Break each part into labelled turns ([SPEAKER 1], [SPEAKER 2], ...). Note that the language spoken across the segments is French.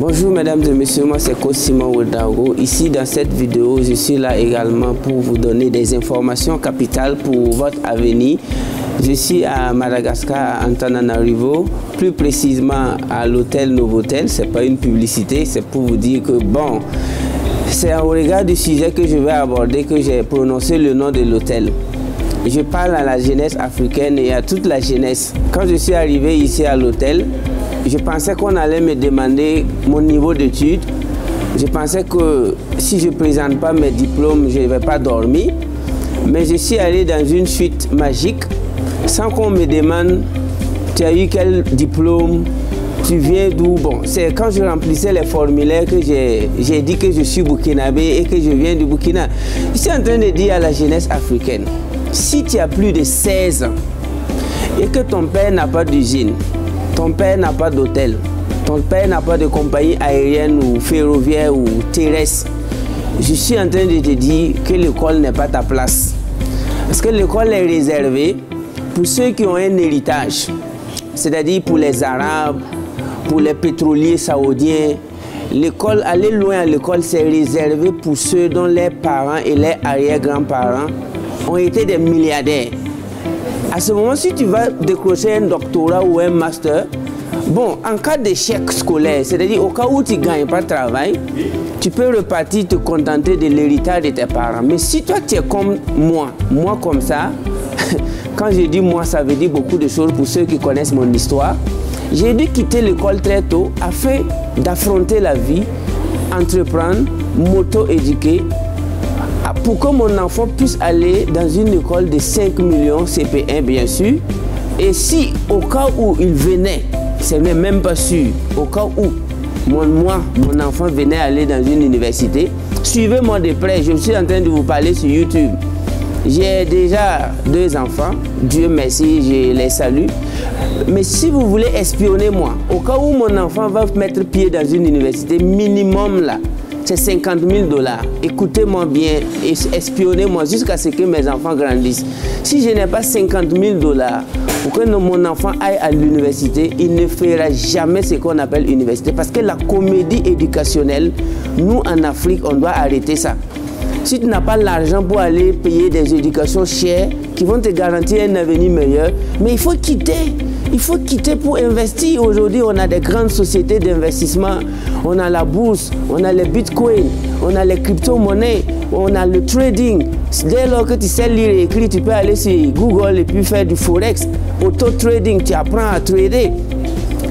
[SPEAKER 1] Bonjour mesdames et messieurs, moi c'est Simon Ouedago. Ici dans cette vidéo, je suis là également pour vous donner des informations capitales pour votre avenir. Je suis à Madagascar, à Antananarivo, plus précisément à l'hôtel Novotel. Ce n'est pas une publicité, c'est pour vous dire que bon, c'est au regard du sujet que je vais aborder que j'ai prononcé le nom de l'hôtel. Je parle à la jeunesse africaine et à toute la jeunesse. Quand je suis arrivé ici à l'hôtel, je pensais qu'on allait me demander mon niveau d'études. Je pensais que si je ne présente pas mes diplômes, je ne vais pas dormir. Mais je suis allé dans une suite magique sans qu'on me demande tu as eu quel diplôme, tu viens d'où? Bon, c'est quand je remplissais les formulaires que j'ai dit que je suis burkinabé et que je viens du Burkina. Je suis en train de dire à la jeunesse africaine, si tu as plus de 16 ans et que ton père n'a pas d'usine, ton père n'a pas d'hôtel. Ton père n'a pas de compagnie aérienne ou ferroviaire ou terrestre. Je suis en train de te dire que l'école n'est pas ta place. Parce que l'école est réservée pour ceux qui ont un héritage. C'est-à-dire pour les Arabes, pour les pétroliers saoudiens. L'école, aller loin à l'école, c'est réservé pour ceux dont les parents et les arrière-grands-parents ont été des milliardaires. À ce moment, si tu vas décrocher un doctorat ou un master, bon, en cas d'échec scolaire, c'est-à-dire au cas où tu ne gagnes pas de travail, tu peux repartir te contenter de l'héritage de tes parents. Mais si toi tu es comme moi, moi comme ça, quand je dis moi, ça veut dire beaucoup de choses pour ceux qui connaissent mon histoire. J'ai dû quitter l'école très tôt afin d'affronter la vie, entreprendre, m'auto-éduquer pour que mon enfant puisse aller dans une école de 5 millions CP1 bien sûr, et si au cas où il venait, ce n'est même pas sûr, au cas où mon, moi, mon enfant venait aller dans une université, suivez-moi de près, je suis en train de vous parler sur YouTube. J'ai déjà deux enfants, Dieu merci, je les salue. Mais si vous voulez espionner moi, au cas où mon enfant va mettre pied dans une université, minimum là, c'est 50 000 dollars. Écoutez-moi bien espionnez-moi jusqu'à ce que mes enfants grandissent. Si je n'ai pas 50 000 dollars pour que mon enfant aille à l'université, il ne fera jamais ce qu'on appelle université. Parce que la comédie éducationnelle, nous en Afrique, on doit arrêter ça. Si tu n'as pas l'argent pour aller payer des éducations chères qui vont te garantir un avenir meilleur, mais il faut quitter. Il faut quitter pour investir. Aujourd'hui, on a des grandes sociétés d'investissement. On a la bourse, on a les bitcoins, on a les crypto-monnaies, on a le trading. Dès lors que tu sais lire et écrire, tu peux aller sur Google et puis faire du forex, auto-trading. Tu apprends à trader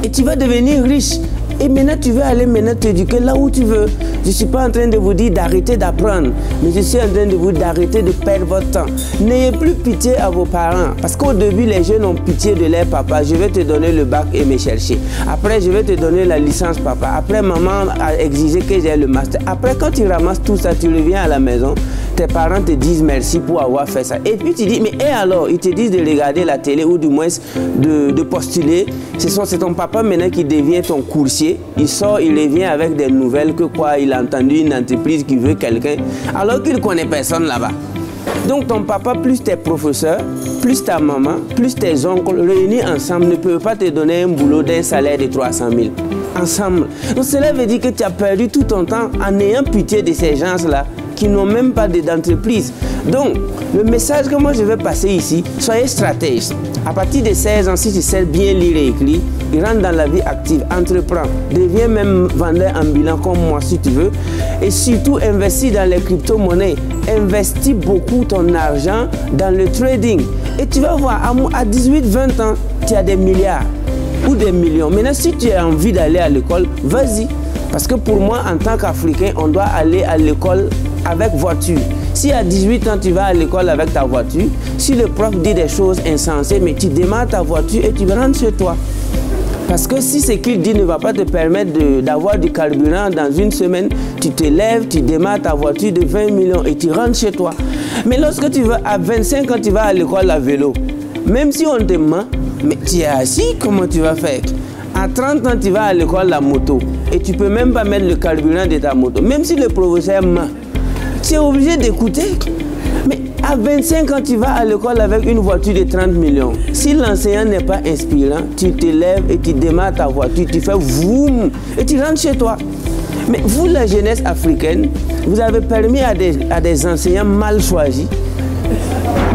[SPEAKER 1] et tu vas devenir riche. Et maintenant, tu veux aller maintenant t'éduquer là où tu veux. Je ne suis pas en train de vous dire d'arrêter d'apprendre, mais je suis en train de vous d'arrêter de perdre votre temps. N'ayez plus pitié à vos parents, parce qu'au début, les jeunes ont pitié de leur papa. Je vais te donner le bac et me chercher. Après, je vais te donner la licence papa. Après, maman a exigé que j'ai le master. Après, quand tu ramasses tout ça, tu reviens à la maison, tes parents te disent merci pour avoir fait ça. Et puis tu dis, mais et alors? Ils te disent de regarder la télé ou du moins de, de postuler. C'est ton papa maintenant qui devient ton coursier. Il sort, il revient avec des nouvelles que quoi, il a entendu une entreprise qui veut quelqu'un, alors qu'il ne connaît personne là-bas. Donc ton papa plus tes professeurs, plus ta maman, plus tes oncles réunis ensemble ne peuvent pas te donner un boulot d'un salaire de 300 000. Ensemble. Donc cela veut dire que tu as perdu tout ton temps en ayant pitié de ces gens-là qui n'ont même pas d'entreprise. Donc, le message que moi je vais passer ici, soyez stratège. À partir de 16 ans, si tu sais bien lire et écrire, rentre dans la vie active, entreprends, deviens même vendeur ambulant comme moi si tu veux. Et surtout, investis dans les crypto-monnaies. Investis beaucoup ton argent dans le trading. Et tu vas voir, à 18-20 ans, tu as des milliards ou des millions. Maintenant, si tu as envie d'aller à l'école, vas-y. Parce que pour moi, en tant qu'Africain, on doit aller à l'école avec voiture. Si à 18 ans, tu vas à l'école avec ta voiture, si le prof dit des choses insensées, mais tu démarres ta voiture et tu rentres chez toi. Parce que si ce qu'il dit ne va pas te permettre d'avoir du carburant dans une semaine, tu te lèves, tu démarres ta voiture de 20 millions et tu rentres chez toi. Mais lorsque tu vas à 25 ans, tu vas à l'école à vélo. Même si on te ment, mais tu es assis, comment tu vas faire? À 30 ans, tu vas à l'école la moto et tu peux même pas mettre le carburant de ta moto. Même si le professeur ment, tu es obligé d'écouter. Mais À 25 ans, tu vas à l'école avec une voiture de 30 millions. Si l'enseignant n'est pas inspirant, tu te lèves et tu démarres ta voiture, tu fais voum et tu rentres chez toi. Mais vous, la jeunesse africaine, vous avez permis à des, à des enseignants mal choisis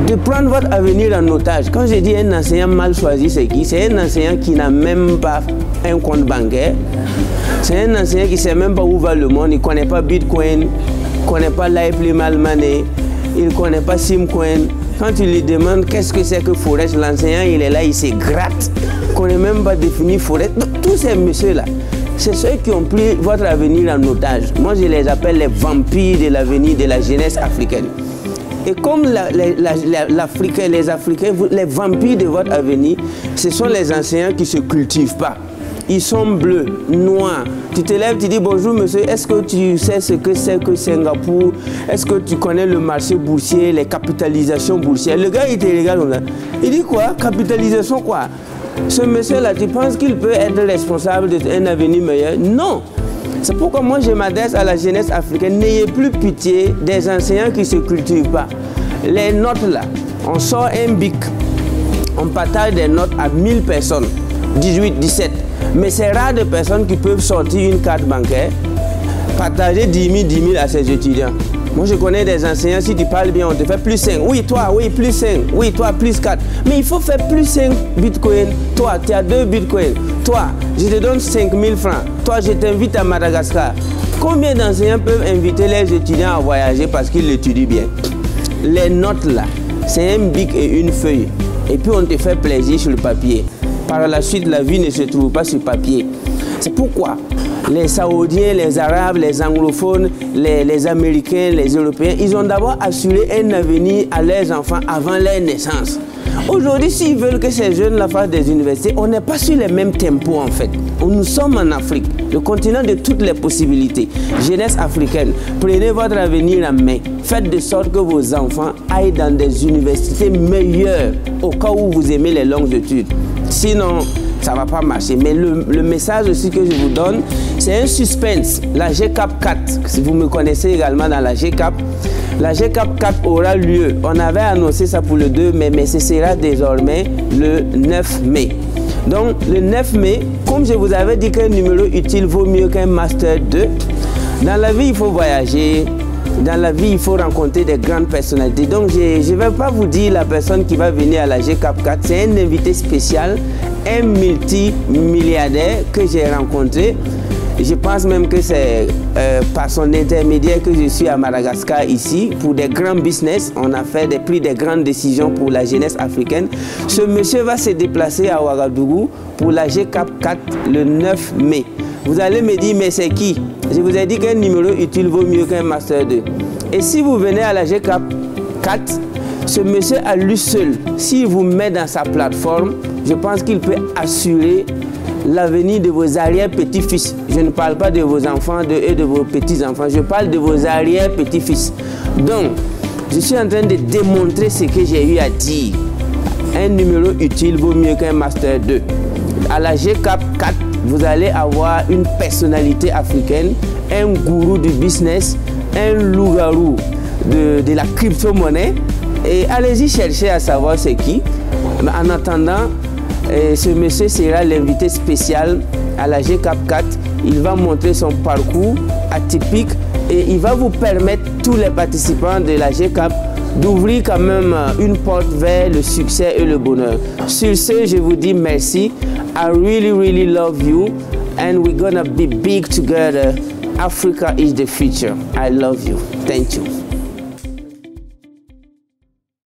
[SPEAKER 1] de prendre votre avenir en otage. Quand je dis un enseignant mal choisi, c'est qui? C'est un enseignant qui n'a même pas un compte bancaire. C'est un enseignant qui ne sait même pas où va le monde. Il ne connaît pas Bitcoin, ne connaît pas Life Mal Money, il ne connaît pas Simcoin. Quand tu lui demandes qu'est-ce que c'est que Forex, l'enseignant, il est là, il se gratte. Il ne connaît même pas définir Forex. tous ces messieurs-là, c'est ceux qui ont pris votre avenir en otage. Moi, je les appelle les vampires de l'avenir de la jeunesse africaine. Et comme l'Afrique, les Africains, les vampires de votre avenir, ce sont les enseignants qui ne se cultivent pas. Ils sont bleus, noirs. Tu te lèves, tu dis bonjour monsieur, est-ce que tu sais ce que c'est que Singapour? Est-ce que tu connais le marché boursier, les capitalisations boursières? Le gars, il te regarde. Il dit quoi? Capitalisation quoi? Ce monsieur-là, tu penses qu'il peut être responsable d'un avenir meilleur? Non c'est pourquoi moi je m'adresse à la jeunesse africaine. N'ayez plus pitié des enseignants qui ne se cultivent pas. Les notes là, on sort un bic, on partage des notes à 1000 personnes, 18, 17. Mais c'est rare de personnes qui peuvent sortir une carte bancaire, partager 10 000, 10 000 à ses étudiants. Moi, je connais des enseignants, si tu parles bien, on te fait plus 5. Oui, toi, oui, plus 5. Oui, toi, plus 4. Mais il faut faire plus 5 bitcoins. Toi, tu as 2 bitcoins. Toi, je te donne 5 000 francs. Toi, je t'invite à Madagascar. Combien d'enseignants peuvent inviter les étudiants à voyager parce qu'ils l'étudient bien? Les notes là, c'est un bic et une feuille. Et puis on te fait plaisir sur le papier. Par la suite, la vie ne se trouve pas sur papier. C'est pourquoi les Saoudiens, les Arabes, les anglophones, les, Américains, les Européens, ils ont d'abord assuré un avenir à leurs enfants avant leur naissance. Aujourd'hui, s'ils veulent que ces jeunes-là fassent des universités, on n'est pas sur les mêmes tempos en fait. Nous sommes en Afrique, le continent de toutes les possibilités. Jeunesse africaine, prenez votre avenir en main. Faites de sorte que vos enfants aillent dans des universités meilleures au cas où vous aimez les longues études. Sinon, ça ne va pas marcher. Mais le, message aussi que je vous donne, c'est un suspense. La GCAP 4, si vous me connaissez également dans la GCAP, la GCAP 4 aura lieu. On avait annoncé ça pour le 2 mai, mais ce sera désormais le 9 mai. Donc, le 9 mai, comme je vous avais dit qu'un numéro utile vaut mieux qu'un Master 2, dans la vie, il faut voyager. Dans la vie, il faut rencontrer des grandes personnalités. Donc, je ne vais pas vous dire la personne qui va venir à la GCAP 4. C'est un invité spécial, un multimilliardaire que j'ai rencontré. Je pense même que c'est euh, par son intermédiaire que je suis à Madagascar ici pour des grands business. On a fait des des grandes décisions pour la jeunesse africaine. Ce monsieur va se déplacer à Ouagadougou pour la GCAP 4 le 9 mai. Vous allez me dire, mais c'est qui? Je vous ai dit qu'un numéro utile vaut mieux qu'un Master 2. Et si vous venez à la GCAP 4, ce monsieur à lui seul, s'il vous met dans sa plateforme, je pense qu'il peut assurer l'avenir de vos arrière-petits-fils. Je ne parle pas de vos enfants et de vos petits-enfants, je parle de vos arrière-petits-fils. Donc, je suis en train de démontrer ce que j'ai eu à dire. Un numéro utile vaut mieux qu'un Master 2. À la GCAP 4, vous allez avoir une personnalité africaine, un gourou du business, un loup-garou de, de la crypto-monnaie. Et allez-y chercher à savoir c'est qui. Mais en attendant, ce monsieur sera l'invité spécial à la GCAP 4. Il va montrer son parcours atypique et il va vous permettre, tous les participants de la GCAP, d'ouvrir quand même une porte vers le succès et le bonheur. Sur ce, je vous dis merci. I really, really love you and we're gonna be big together. Africa is the future. I love you. Thank you.